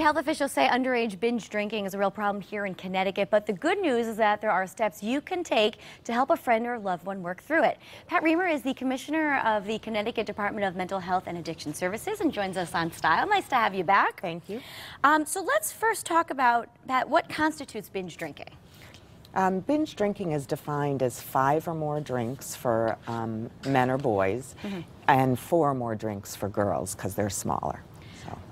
State health officials say underage binge drinking is a real problem here in Connecticut, but the good news is that there are steps you can take to help a friend or loved one work through it. Pat Rehmer is the commissioner of the Connecticut Department of Mental Health and Addiction Services and joins us on Style. Nice to have you back. Thank you. Um, so let's first talk about Pat, what constitutes binge drinking? Um, binge drinking is defined as five or more drinks for um, men or boys mm -hmm. and four or more drinks for girls because they're smaller.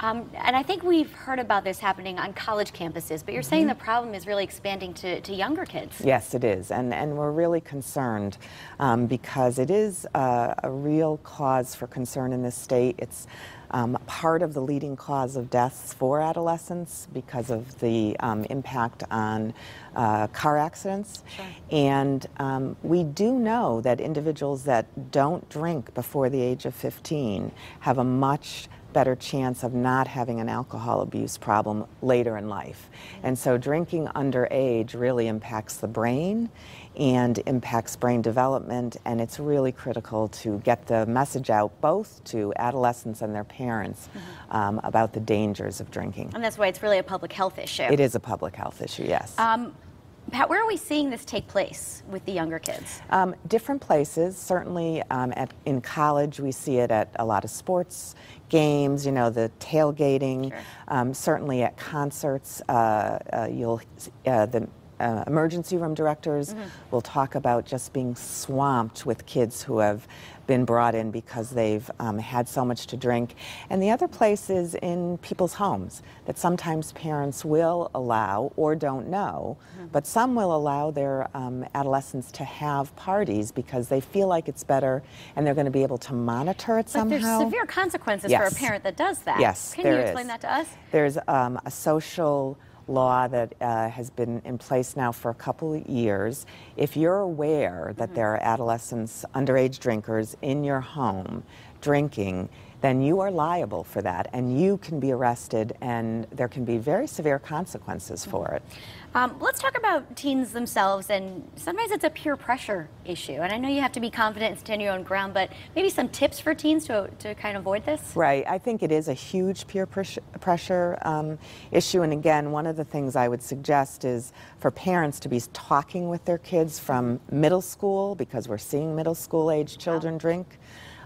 Um, and I think we've heard about this happening on college campuses, but you're saying mm -hmm. the problem is really expanding to, to younger kids. Yes, it is. And, and we're really concerned um, because it is uh, a real cause for concern in this state. It's um, part of the leading cause of deaths for adolescents because of the um, impact on uh, car accidents. Sure. And um, we do know that individuals that don't drink before the age of 15 have a much better chance of not having an alcohol abuse problem later in life. And so drinking underage really impacts the brain and impacts brain development and it's really critical to get the message out both to adolescents and their parents mm -hmm. um, about the dangers of drinking. And that's why it's really a public health issue. It is a public health issue, yes. Um, Pat, where are we seeing this take place with the younger kids? Um, different places. Certainly um, at, in college, we see it at a lot of sports games, you know, the tailgating. Sure. Um, certainly at concerts, uh, uh, you'll, uh, the uh, emergency room directors mm -hmm. will talk about just being swamped with kids who have been brought in because they've um, had so much to drink. And the other place is in people's homes that sometimes parents will allow or don't know, mm -hmm. but some will allow their um, adolescents to have parties because they feel like it's better and they're going to be able to monitor it but somehow. There's severe consequences yes. for a parent that does that. Yes, Can you explain is. that to us? There's um, a social law that uh, has been in place now for a couple of years. If you're aware that mm -hmm. there are adolescents, underage drinkers in your home drinking, then you are liable for that and you can be arrested and there can be very severe consequences for it. Um, let's talk about teens themselves and sometimes it's a peer pressure issue and I know you have to be confident and stand your own ground but maybe some tips for teens to, to kind of avoid this? Right, I think it is a huge peer pressure um, issue and again one of the things I would suggest is for parents to be talking with their kids from middle school because we're seeing middle school age children wow. drink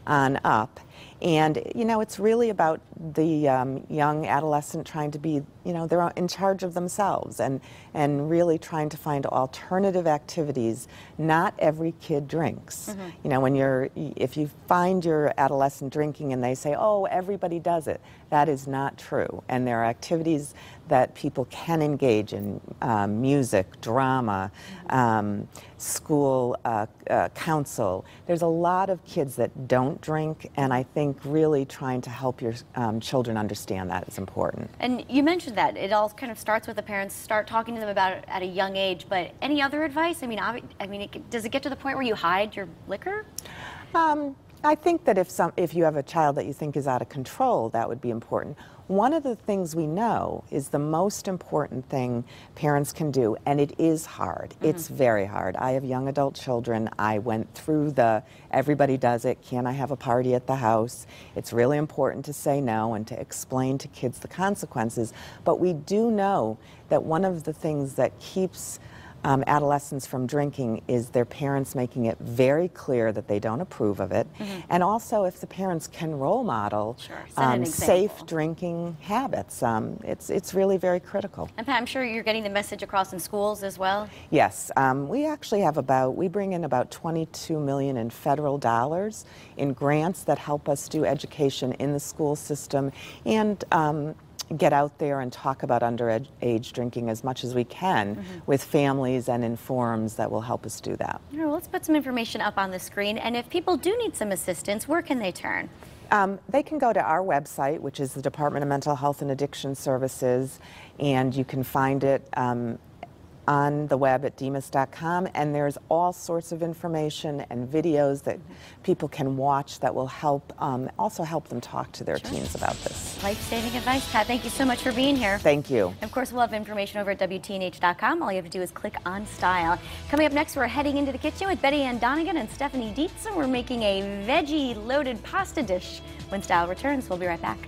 on up. And, you know, it's really about the um, young adolescent trying to be, you know, they're in charge of themselves and, and really trying to find alternative activities. Not every kid drinks. Mm -hmm. You know, when you're, if you find your adolescent drinking and they say, oh, everybody does it, that is not true. And there are activities that people can engage in um, music, drama, um, school uh, uh, council. There's a lot of kids that don't drink, and I think really trying to help your um, children understand that is important. And you mentioned that it all kind of starts with the parents start talking to them about it at a young age. But any other advice? I mean, I mean, it, does it get to the point where you hide your liquor? Um, I think that if some, if you have a child that you think is out of control, that would be important. One of the things we know is the most important thing parents can do, and it is hard. Mm -hmm. It's very hard. I have young adult children. I went through the everybody does it. Can I have a party at the house? It's really important to say no and to explain to kids the consequences. But we do know that one of the things that keeps um, adolescents from drinking is their parents making it very clear that they don't approve of it. Mm -hmm. And also, if the parents can role model sure. um, safe drinking habits, um, it's, it's really very critical. And Pat, I'm sure you're getting the message across in schools as well? Yes. Um, we actually have about, we bring in about 22 million in federal dollars in grants that help us do education in the school system and um, get out there and talk about underage drinking as much as we can mm -hmm. with families and in forums that will help us do that. well, let's put some information up on the screen. And if people do need some assistance, where can they turn? Um, they can go to our website, which is the Department of Mental Health and Addiction Services, and you can find it um, on the web at demas.com and there's all sorts of information and videos that mm -hmm. people can watch that will help um, also help them talk to their sure. teens about this. Life-saving advice, Pat. Thank you so much for being here. Thank you. Of course, we'll have information over at WTNH.com. All you have to do is click on Style. Coming up next, we're heading into the kitchen with Betty Ann Donegan and Stephanie Dietz, and we're making a veggie-loaded pasta dish. When Style returns, we'll be right back.